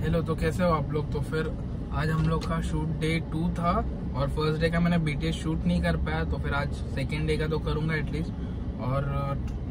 Hello तो कैसे हो आप लोग? तो फिर आज हम लोग का शूट डे टू था और फ़र्स्ट डे का मैंने बीटीएस शूट नहीं कर पाया तो फिर आज सेकेंड डे का तो करूँगा एटलीस्ट और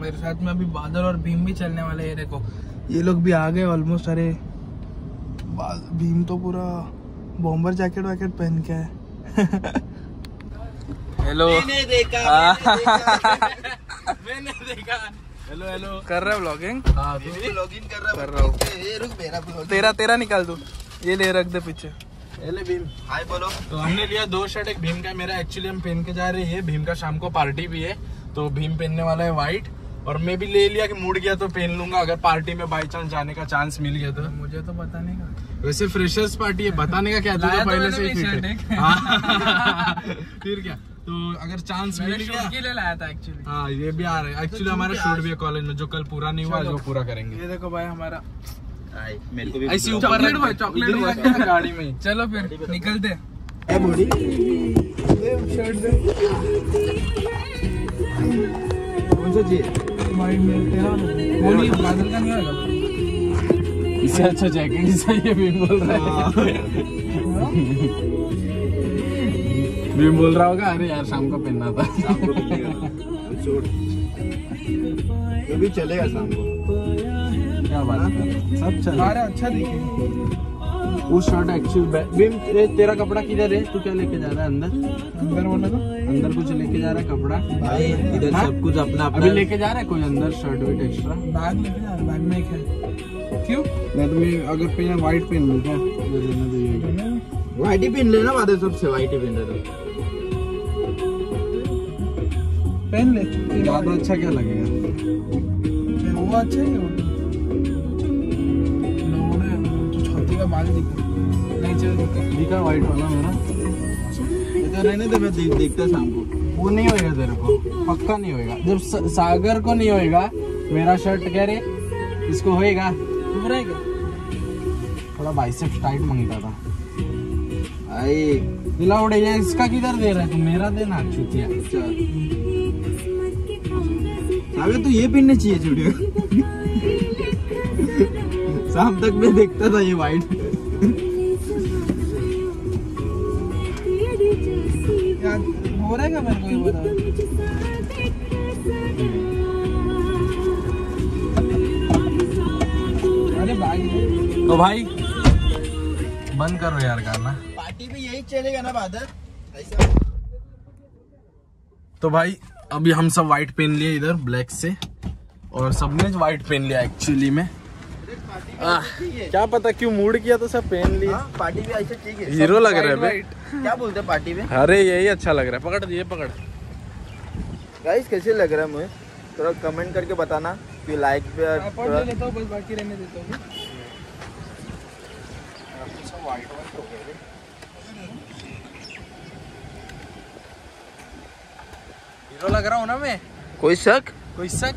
मेरे साथ में अभी बादल और भीम भी चलने वाले हैं देखो। ये लोग भी आ गए ऑलमोस्ट अरे भीम तो पूरा बॉम्बर जैकेट वैकेट पहन के है हेलो मैंने देखा। मैंने देखा। हेलो हेलो कर रहे हो ब्लॉगिंग हाँ लॉगिन कर रहा कर रहा हूँ। ये रुक मेरा तेरा तेरा निकाल दू। ये ले रख दे पीछे। हेलो भीम हाय बोलो। तो हमने लिया दो शर्ट एक भीम का मेरा एक्चुअली हम पहन के जा रहे हैं। भीम का शाम को पार्टी भी है तो भीम पहनने वाला है व्हाइट और मैं भी ले लिया कि मूड गया तो पहन लूँगा अगर पार्टी में बाई चांस जाने का चांस मिल गया तो। मुझे तो पता नहीं का। वैसे फ्रेशर्स पार्टी है बताने का क्या तू तो तो पहले से ही है। हाँ। फिर क्या? तो अगर चांस मिल गया के लिए लाया था एक्चुअली हाँ ये भी आ रहा है। एक्चुअली हमारा शूट भी है कॉलेज में जो कल पूरा नहीं हुआ आज वो पूरा करेंगे। ये देखो भाई हमारा मेरे को भी ऐसी ऊपर चॉकलेट गाड़ी में। चलो फिर निकलते। क्या बॉडी शर्ट दे कौन सा चाहिए? माइंड में तेरा वो नहीं बादल का नहीं होगा। इससे अच्छा जैकेट ही सही है बोल रहा है। भीम बोल रहा होगा अरे यार शाम को पहनना था। शाम को भी चलेगा शाम को। क्या बात रहे हो? सब चल अरे अच्छा दिखे। वो शर्ट एक्चुअल भीम ए, तेरा कपड़ा किधर है? तू क्या लेके जा रहा है अंदर? अंदर बोला तो अंदर कुछ लेके जा रहा है कपड़ा? भाई इधर हाँ? सब कुछ अपना अभी अपना लेके जा रहा है कोई अंदर शर्ट वेट एक्स्ट्रा बैग लेके जा बैग में एक है। क्यों? मैं तो मैं अगर पहन व्हाइट पहन लूँ क्या व्हाइट पहन लेना बादल सबसे व्हाइट ही पहन तो पहन ले। ज़्यादा अच्छा क्या लगेगा? वो अच्छा है तो छाती का दिख नहीं चल। दिखा व्हाइट वाला मेरा ये तो रहने दे मैं देख, देखता शाम को। वो नहीं होएगा तेरे को। पक्का नहीं होएगा। जब स- सागर को नहीं होएगा मेरा शर्ट कह रहे इसको होएगा। थोड़ा बाइसेप्स टाइट माँगता था। दिला उड़े ये इसका किधर दे रहा है? तू मेरा देना चुतिया। अच्छा। सागर तो ये पहनने चाहिए चूड़ियों। शाम तक मैं देखता था ये वाइट हो रहा है क्या मेरे को ये बताओ अरे भाई तो भाई बंद करो यार गाना। चलेगा ना बादल तो भाई अभी हम सब व्हाइट पहन लिए इधर ब्लैक से। और सबने व्हाइट पहन लिया एक्चुअली में। आह, क्या पता क्यों मूड किया तो सब पहन लिए। हाँ पार्टी में ऐसा ठीक है। हीरो लग रहा है क्या बोलते हैं पार्टी में? अरे यही अच्छा लग रहा है। पकड़ ये पकड़। गाइस कैसे लग रहा है मुझे? थोड़ा कमेंट करके बताना कि लाइक पे और ले लेता हूँ बस बाकी रहने देता हूँ। हीरो लग रहा हूँ ना मैं। कोई शक? कोई शक?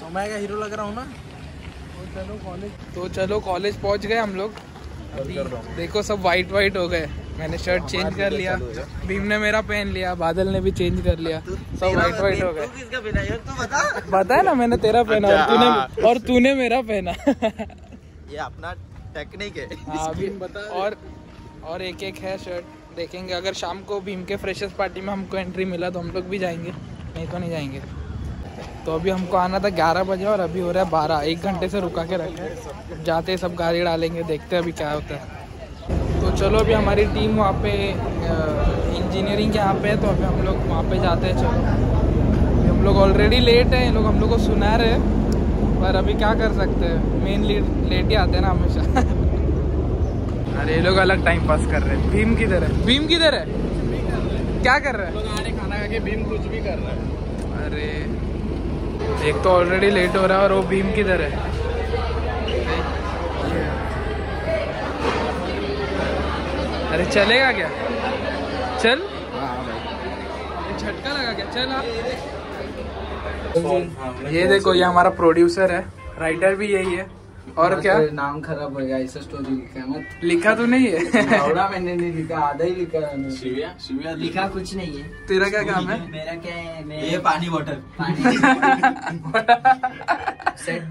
सोमाया का हीरो लग रहा हूँ ना। तो चलो कॉलेज तो चलो कॉलेज पहुँच गए हम लोग। अभी देखो सब वाइट वाइट हो गए। मैंने शर्ट चेंज कर लिया। भीम ने मेरा पहन लिया बादल ने भी चेंज कर लिया। सब वाइट वाइट हो गए। किसका बिना यार तू बता। पता है ना मैंने तेरा पहना और अच्छा, तूने और तूने मेरा पहना। ये अपना टेक्निक है। हाँ, अभी और और एक एक है शर्ट देखेंगे। अगर शाम को भीम के फ्रेशर्स पार्टी में हमको एंट्री मिला तो हम लोग भी जाएँगे, नहीं तो नहीं जाएँगे। तो अभी हमको आना था ग्यारह बजे और अभी हो रहा है बारह, एक घंटे से रुका के रखे जाते सब गाड़ी डालेंगे, देखते अभी क्या होता है। तो चलो अभी हमारी टीम वहाँ पे इंजीनियरिंग यहाँ पे है तो अभी हम लोग वहाँ पे जाते हैं, चलो। हम लोग ऑलरेडी लेट हैं लोग हम लोग को सुना रहे हैं, पर अभी क्या कर सकते हैं? मेन लेट ही आते हैं ना हमेशा। अरे ये लोग अलग टाइम पास कर रहे हैं। भीम किधर है? भीम किधर है? क्या कर रहा है? खाना खा के भीम कुछ भी कर रहा है। अरे एक तो ऑलरेडी लेट हो रहा है और वो भीम किधर है? अरे चलेगा क्या? चल। झटका लगा क्या? चल आप। ये देखो ये हमारा प्रोड्यूसर है। राइटर भी यही है। और क्या? नाम खराब हो गया ऐसा स्टोरी लिखा मत। लिखा तो नहीं है। थोड़ा मैंने नहीं लिखा आधा ही लिखा है मैंने। शिविया? शिविया लिखा। कुछ नहीं है। तेरा क्या काम है? मेरा क्या है? मैं ये पानी बॉटल सेट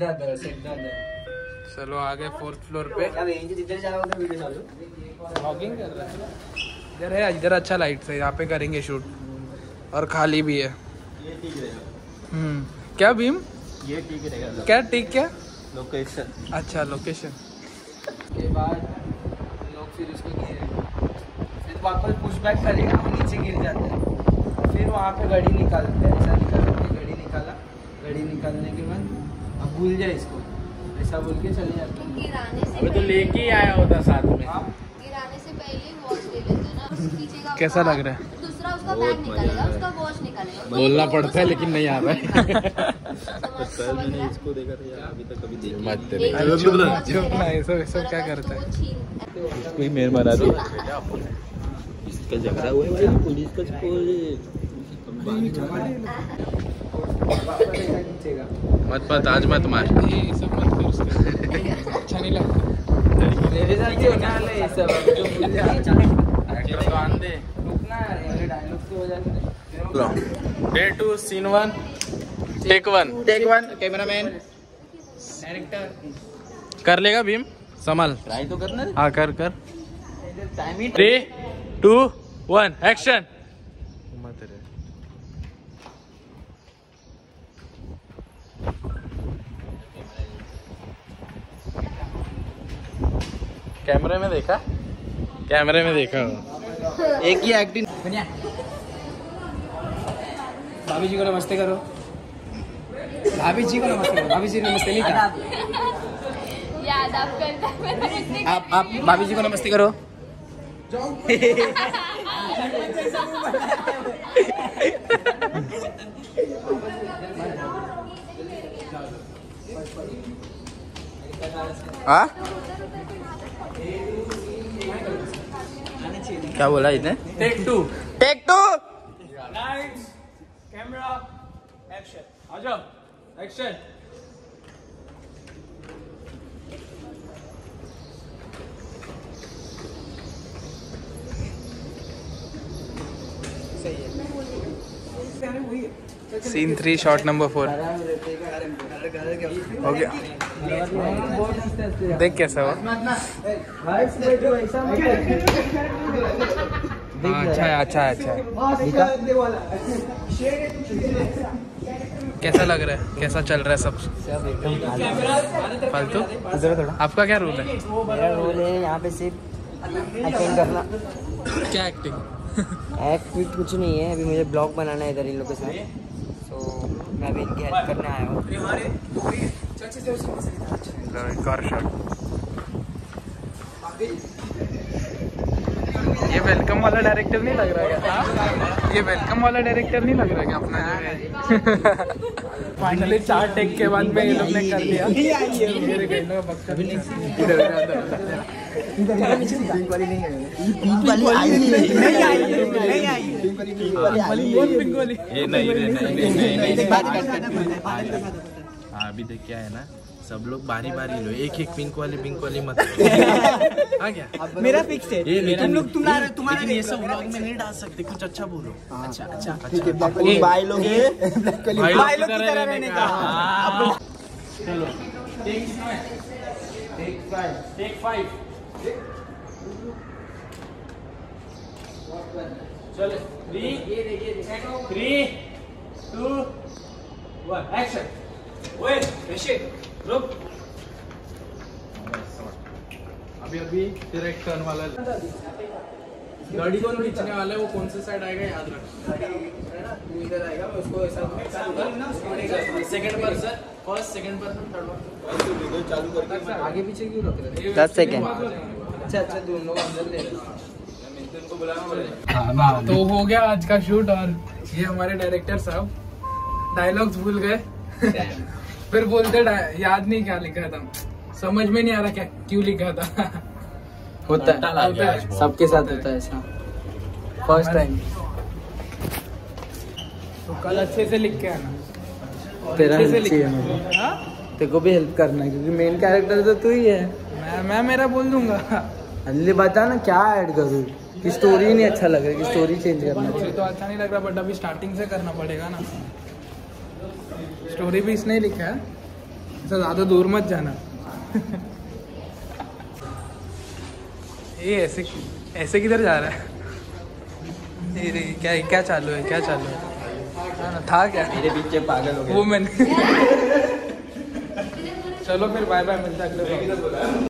चलो आ गए फोर्थ फ्लोर पे। कर रहा है। इधर है इधर अच्छा लाइट है यहाँ पे करेंगे शूट और खाली भी है। ये ठीक रहेगा। हम्म। क्या भीम? ये ठीक रहेगा। क्या ठीक क्या लोकेशन अच्छा लोकेशन के बाद लोग फिर उसको गिरे फिर वापस पुश बैक करेगा वो नीचे गिर जाते हैं। फिर वहाँ पे गाड़ी निकालते हैं। ऐसा निकाल के गाड़ी निकाला। गाड़ी निकालने के बाद अब भूल जाए इसको। ऐसा बोल के चले जाते हैं। अबे तो लेके ही आया होता साथ में। हाँ गिराने से पहले वॉच ले लेते ना। कैसा लग रहा है? दूसरा उसका बैग निकालेगा उसका वॉच निकालेगा। बोलना पड़ता है लेकिन नहीं आ रहा है इसको देखा था यार अभी तक कभी देखा मत तेरे क्या करता है? इसका झगड़ा हुआ है पुलिस का मत मत आज मत मार। ये सब मत कर उसके अच्छा नहीं लगता। मेरे साथ भी होने है ये सब? जो भूल जाए। तो रुकना हो। Day two scene one take one take one cameraman director कर लेगा भीम? संभाल। ट्राई तो करना हाँ। कर कर। थ्री टू वन एक्शन कैमरे में देखा? कैमरे में देखा। एक ही एक्टिंग बढ़िया भाभी जी को नमस्ते करो। भाभी जी को नमस्ते करो। भाभी जी को नमस्ते नहीं याद आप करता आप आप भाभी जी को नमस्ते करो। हाँ? क्या बोला इसने take two take two camera action आ जाओ. Action scene three shot number four हो गया। देख कैसा हुआ। हाँ, अच्छा है अच्छा है अच्छा है। कैसा लग रहा है? कैसा चल रहा है सब? फालतू? आपका क्या रोल है? मेरा रोल है यहाँ पे सिर्फ़ एक्टिंग करना। क्या एक्टिंग एक्ट विट कुछ नहीं है अभी मुझे ब्लॉग बनाना है इधर इन लोगों के साथ। तो मैं अभी इनकी हेल्प करने आया हूँ। शॉट वेलकम वाला डायरेक्टर नहीं लग रहा है क्या? ये वेलकम वाला डायरेक्टर नहीं लग रहा है क्या अपना जो है? फाइनली चार टेक के बाद में ये लोग ने कर वाली ये नहीं नहीं नहीं नहीं हाँ अभी देख क्या है ना। सब लोग बारी बारी लो। एक एक पिंक वाली पिंक वाली मत हाँ क्या? मेरा फिक्स है। ये तुम लोग तुम्हारा तुम्हारा ये सब व्लॉग में नहीं डाल सकते। कुछ अच्छा बोलो। अच्छा अच्छा अच्छा। भाई लोग भाई भाई लोग लोग की की तरह रहने रहने का। का। हाँ। अभी अभी डायरेक्ट टर्न वाला गाड़ी कौन खींचने वाला है? वो कौन से साइड आएगा याद रख। इधर आएगा मैं उसको ऐसा second person first second person third person आगे पीछे क्यों रख रहे दस सेकेंड अच्छा अच्छा तुम लोग अंदर ले तो हो गया आज का शूट और ये हमारे डायरेक्टर साहब। डायलॉग्स भूल गए। फिर बोलते याद नहीं क्या लिखा था। समझ में नहीं आ रहा क्या क्यों लिखा था। होता है। सबके साथ होता है ऐसा। फ़र्स्ट टाइम तो कल अच्छे से लिख के आना। तेरा अच्छे से लिख- हाँ? तेरे को भी हेल्प करना है क्योंकि मेन कैरेक्टर तो तू ही है। मैं मैं मेरा बोल दूँगा। अल्ली बता ना क्या ऐड करूँ कि स्टोरी नहीं अच्छा लग रहा है कि स्टोरी चेंज करना मुझे तो अच्छा नहीं लग रहा बट अभी स्टार्टिंग से करना पड़ेगा ना। स्टोरी भी इसने लिखा है। ऐसा ज़्यादा दूर मत जाना। ये ऐसे ऐसे किधर जा रहा है? ये क्या क्या चालू है क्या चालू है? ना, था क्या? मेरे पीछे पागल हो वो मैंने चलो फिर बाय बाय मिलता हैं अगले।